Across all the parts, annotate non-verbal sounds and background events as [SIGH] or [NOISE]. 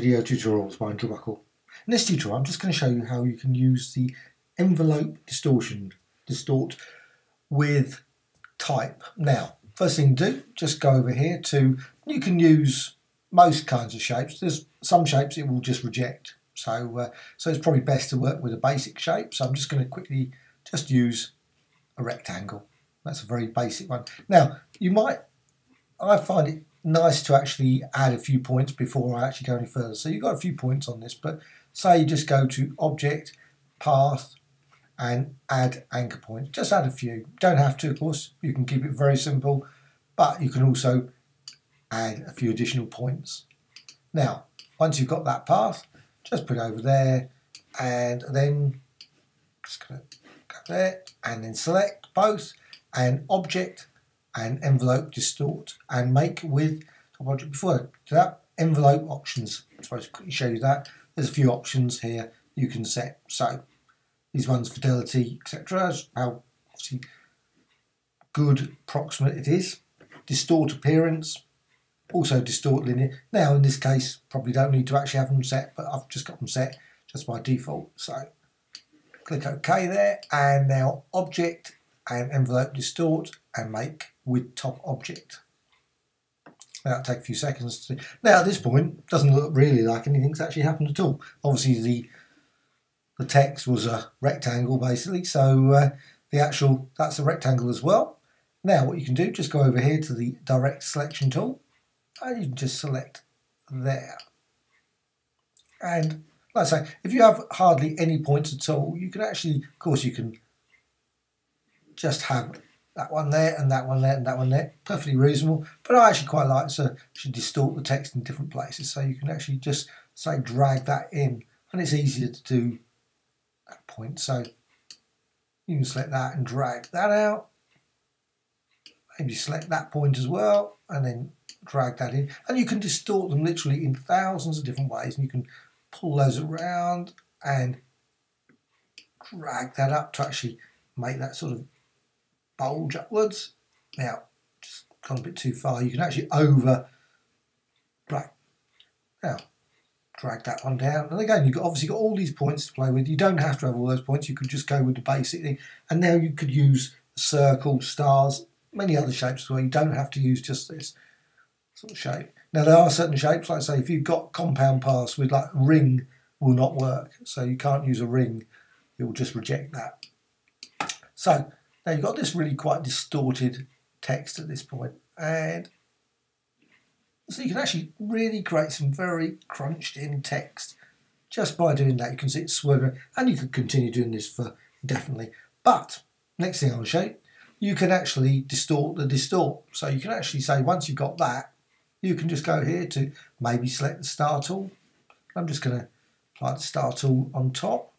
video tutorials by Andrew Buckle. In this tutorial I'm just going to show you how you can use the envelope distortion distort with type. Now first thing to do just go over here to you can use most kinds of shapes. There's some shapes it will just reject so uh, so it's probably best to work with a basic shape so I'm just going to quickly just use a rectangle. That's a very basic one. Now you might I find it nice to actually add a few points before I actually go any further. So you've got a few points on this, but say you just go to Object, Path, and add anchor points. Just add a few. Don't have to, of course. You can keep it very simple, but you can also add a few additional points. Now, once you've got that path, just put it over there, and then just to go there, and then select both, and Object, and envelope distort and make with object before. That envelope options supposed to quickly show you that there's a few options here you can set. So these ones fidelity etc how obviously good proximate it is. Distort appearance also distort linear. Now in this case probably don't need to actually have them set but I've just got them set just by default. So click OK there and now object and envelope distort and make with top object. That'll take a few seconds to Now at this point, doesn't look really like anything's actually happened at all. Obviously the the text was a rectangle basically, so uh, the actual, that's a rectangle as well. Now what you can do, just go over here to the direct selection tool and you can just select there. And like I say, if you have hardly any points at all, you can actually, of course you can just have that one there and that one there and that one there. Perfectly reasonable, but I actually quite like to distort the text in different places so you can actually just say drag that in and it's easier to do that point. So you can select that and drag that out. Maybe select that point as well and then drag that in. And you can distort them literally in thousands of different ways and you can pull those around and drag that up to actually make that sort of bulge upwards. Now, just gone a bit too far. You can actually over drag. Now, drag that one down. And again, you've got, obviously got all these points to play with. You don't have to have all those points. You could just go with the basic thing. And now you could use circles, stars, many other shapes well. You don't have to use just this sort of shape. Now, there are certain shapes, like say, if you've got compound paths with like ring will not work. So you can't use a ring. It will just reject that. So now you've got this really quite distorted text at this point and so you can actually really create some very crunched in text just by doing that. You can see it swerving and you could continue doing this for indefinitely. But next thing I'll show you, you can actually distort the distort. So you can actually say once you've got that, you can just go here to maybe select the star tool. I'm just going to apply the star tool on top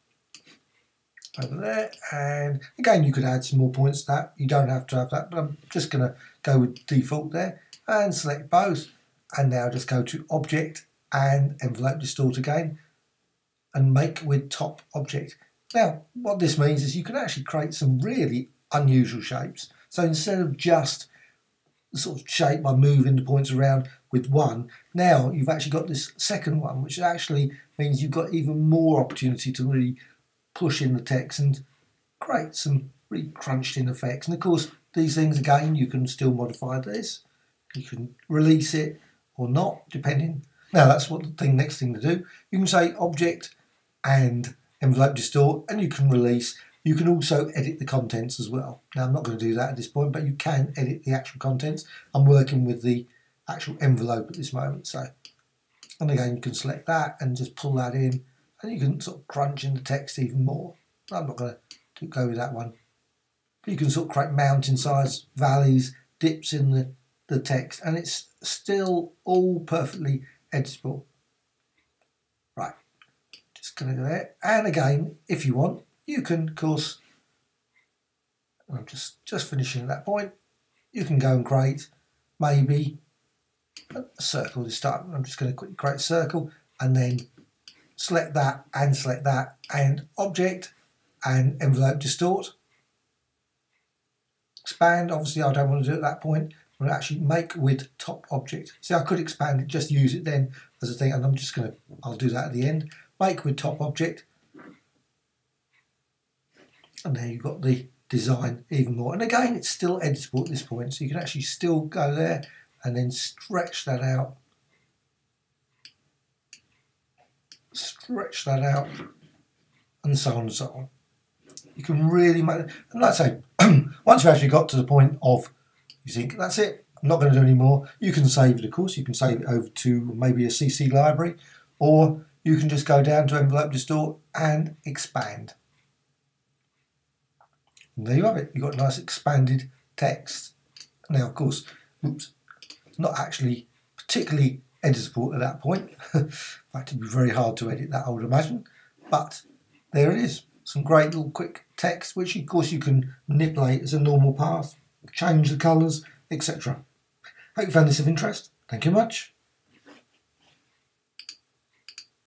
over there. And again you could add some more points to that. You don't have to have that but I'm just going to go with default there and select both. And now just go to object and envelope distort again and make with top object. Now what this means is you can actually create some really unusual shapes. So instead of just sort of shape by moving the points around with one now you've actually got this second one which actually means you've got even more opportunity to really push in the text and create some really crunched in effects. And of course, these things again, you can still modify this. You can release it or not, depending. Now that's what the thing next thing to do. You can say object and envelope distort, and you can release. You can also edit the contents as well. Now I'm not going to do that at this point, but you can edit the actual contents. I'm working with the actual envelope at this moment, so. And again, you can select that and just pull that in and you can sort of crunch in the text even more. I'm not going to go with that one. But you can sort of create mountain size valleys, dips in the, the text, and it's still all perfectly editable. Right, just going to go there. And again, if you want, you can, of course, I'm just, just finishing at that point, you can go and create maybe a circle this time. I'm just going to quickly create a circle and then select that and select that and object and envelope distort. Expand, obviously I don't want to do it at that point. will actually make with top object. See, I could expand it, just use it then as a thing, and I'm just going to, I'll do that at the end. Make with top object. And there you've got the design even more. And again, it's still editable at this point, so you can actually still go there and then stretch that out. Stretch that out, and so on and so on. You can really make, and like I say, [CLEARS THROAT] once you've actually got to the point of you think that's it, I'm not going to do any more, you can save it, of course. You can save it over to maybe a CC library, or you can just go down to envelope distort and expand. And there you have it. You've got nice expanded text. Now, of course, oops, not actually particularly editable at that point. [LAUGHS] In fact, it'd be very hard to edit that, I would imagine. But there it is. Some great little quick text, which of course you can manipulate as a normal path, change the colours, etc. Hope you found this of interest. Thank you much.